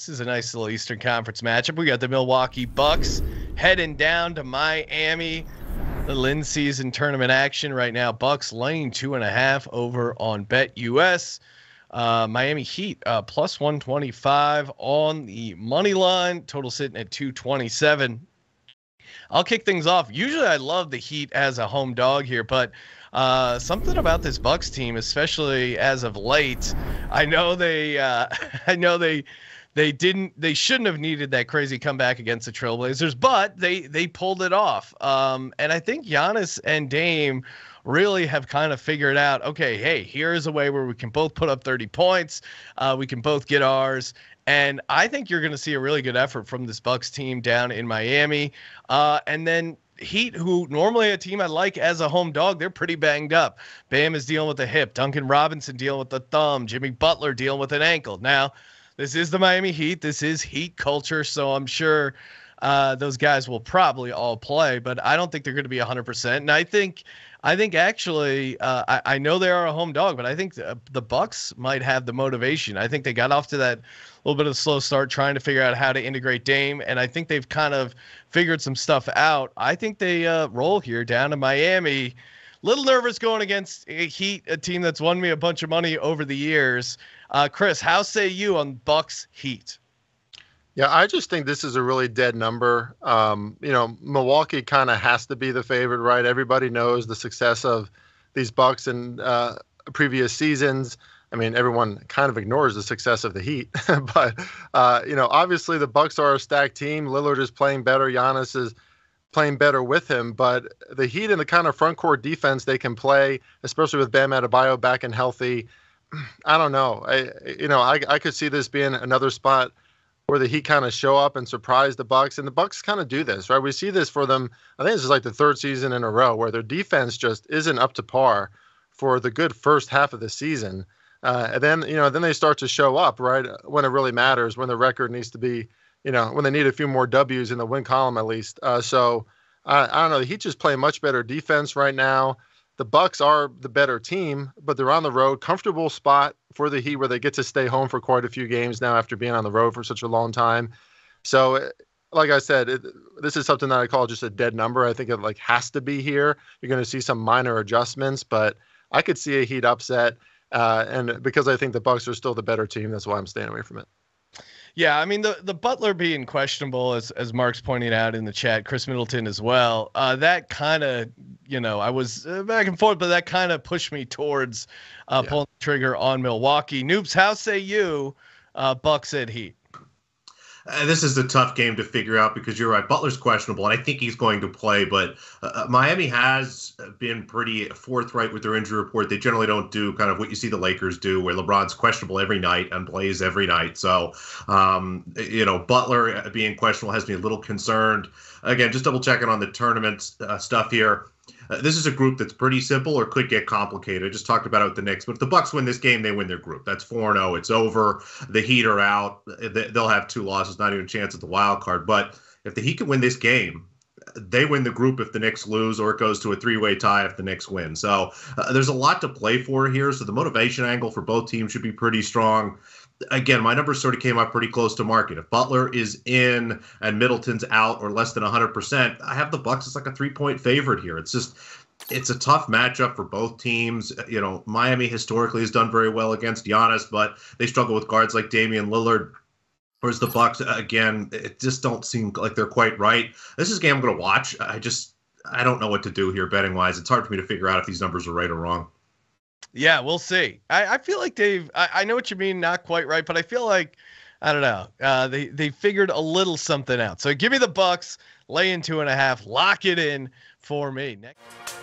This is a nice little Eastern Conference matchup. We got the Milwaukee Bucks heading down to Miami. The in season tournament action right now. Bucks laying two and a half over on BetUS. Uh, Miami Heat uh, plus 125 on the money line. Total sitting at 227. I'll kick things off. Usually, I love the Heat as a home dog here, but uh, something about this Bucks team, especially as of late, I know they, uh, I know they, they didn't, they shouldn't have needed that crazy comeback against the Trailblazers, but they they pulled it off. Um, and I think Giannis and Dame really have kind of figured out okay, hey, here's a way where we can both put up 30 points. Uh, we can both get ours. And I think you're going to see a really good effort from this Bucks team down in Miami. Uh, and then Heat, who normally a team I like as a home dog, they're pretty banged up. Bam is dealing with the hip. Duncan Robinson dealing with the thumb. Jimmy Butler dealing with an ankle. Now, this is the Miami Heat. This is Heat culture. So I'm sure uh, those guys will probably all play, but I don't think they're going to be 100%. And I think I think actually, uh, I, I, know they are a home dog, but I think the, the, Bucks might have the motivation. I think they got off to that little bit of a slow start, trying to figure out how to integrate Dame, and I think they've kind of figured some stuff out. I think they uh, roll here down to Miami. Little nervous going against a Heat, a team that's won me a bunch of money over the years. Uh, Chris, how say you on Bucks Heat? Yeah, I just think this is a really dead number. Um, you know, Milwaukee kind of has to be the favorite, right? Everybody knows the success of these Bucks in uh, previous seasons. I mean, everyone kind of ignores the success of the Heat, but uh, you know, obviously the Bucks are a stacked team. Lillard is playing better. Giannis is playing better with him, but the Heat and the kind of front court defense they can play, especially with Bam Adebayo back and healthy. I don't know. I you know, I I could see this being another spot where the Heat kind of show up and surprise the Bucks, and the Bucks kind of do this, right? We see this for them. I think this is like the third season in a row where their defense just isn't up to par for the good first half of the season, uh, and then you know then they start to show up right when it really matters, when the record needs to be, you know, when they need a few more W's in the win column at least. Uh, so I, I don't know. The Heat just play much better defense right now the Bucks are the better team, but they're on the road, comfortable spot for the Heat where they get to stay home for quite a few games now after being on the road for such a long time. So, like I said, it, this is something that I call just a dead number. I think it like has to be here. You're going to see some minor adjustments, but I could see a Heat upset, uh, and because I think the Bucks are still the better team, that's why I'm staying away from it. Yeah, I mean the the Butler being questionable, as as Mark's pointing out in the chat, Khris Middleton as well. Uh, that kind of, you know, I was uh, back and forth, but that kind of pushed me towards uh, yeah. pulling the trigger on Milwaukee. Noops, how say you? Uh, Bucks at Heat. Uh, this is a tough game to figure out because you're right. Butler's questionable, and I think he's going to play. But uh, uh, Miami has been pretty forthright with their injury report. They generally don't do kind of what you see the Lakers do, where LeBron's questionable every night and plays every night. So, um, you know, Butler uh, being questionable has me a little concerned. Again, just double checking on the tournament uh, stuff here. Uh, this is a group that's pretty simple or could get complicated. I just talked about it with the Knicks, but if the Bucks win this game, they win their group. That's 4-0. It's over. The Heat are out. They'll have two losses, not even a chance at the wild card. But if the Heat can win this game, they win the group if the Knicks lose, or it goes to a three-way tie if the Knicks win. So uh, there's a lot to play for here. So the motivation angle for both teams should be pretty strong again, my numbers sort of came up pretty close to market. If Butler is in and Middleton's out or less than 100%, I have the Bucks as like a three point favorite here. It's just it's a tough matchup for both teams. You know, Miami historically has done very well against Giannis, but they struggle with guards like Damian Lillard. Whereas the Bucks, again, it just don't seem like they're quite right. This is a game I'm going to watch. I just I don't know what to do here betting wise. It's hard for me to figure out if these numbers are right or wrong. Yeah, we'll see. I, I feel like they've. I, I know what you mean, not quite right, but I feel like I don't know. Uh, they they figured a little something out. So give me the Bucks, lay in two and a half, lock it in for me. Next.